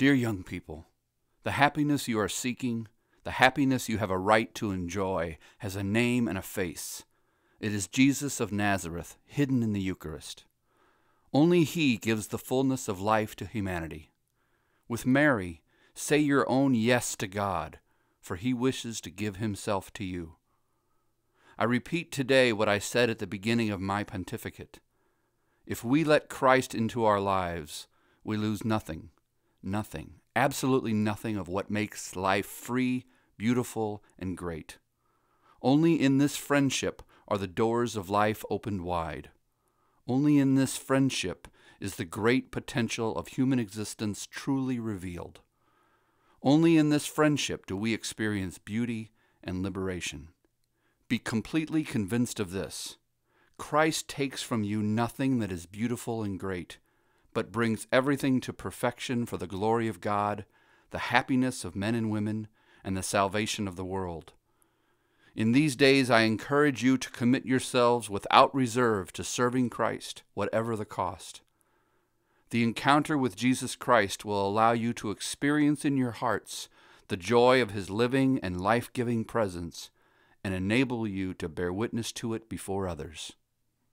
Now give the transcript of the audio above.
Dear young people, the happiness you are seeking, the happiness you have a right to enjoy, has a name and a face. It is Jesus of Nazareth, hidden in the Eucharist. Only He gives the fullness of life to humanity. With Mary, say your own yes to God, for He wishes to give Himself to you. I repeat today what I said at the beginning of my pontificate. If we let Christ into our lives, we lose nothing, nothing, absolutely nothing of what makes life free, beautiful, and great. Only in this friendship are the doors of life opened wide. Only in this friendship is the great potential of human existence truly revealed. Only in this friendship do we experience beauty and liberation. Be completely convinced of this. Christ takes from you nothing that is beautiful and great, but brings everything to perfection for the glory of God, the happiness of men and women, and the salvation of the world. In these days, I encourage you to commit yourselves without reserve to serving Christ, whatever the cost. The encounter with Jesus Christ will allow you to experience in your hearts the joy of his living and life giving presence and enable you to bear witness to it before others.